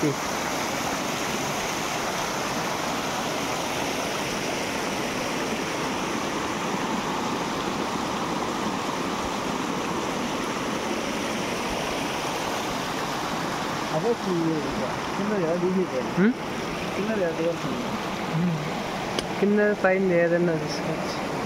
see. 아버지 옛날에 어디 있는데 Hmm? 옛날에 어디 갔었는데 Kinder find there and others.